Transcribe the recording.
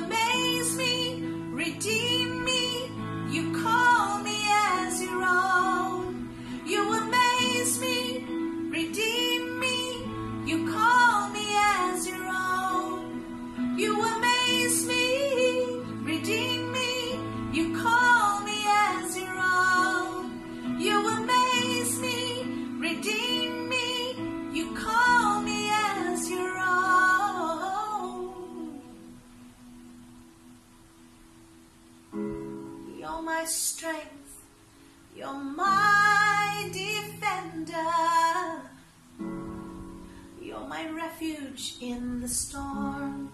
amaze me, redeem. my strength. You're my defender. You're my refuge in the storm.